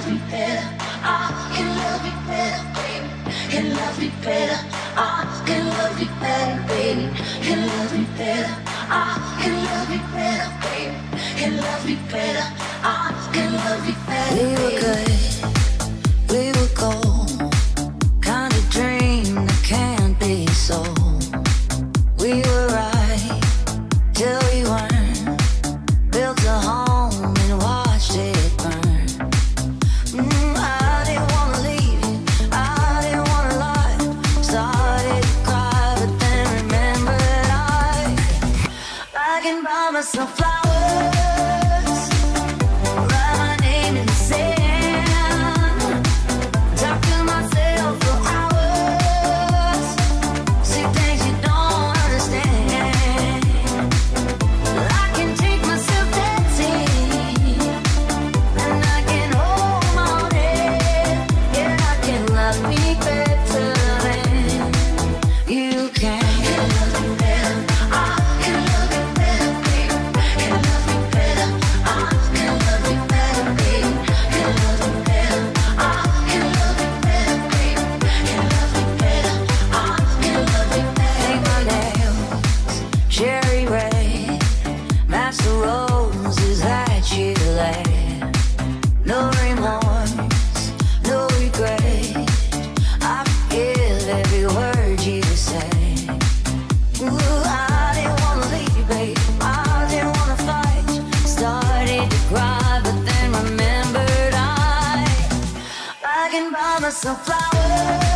loves me better. I can love me better, baby. Can love me better. I can love me better, baby. Can love me better. I can love me better, baby. Can love me better. I can love me better. são flores. promise of flowers.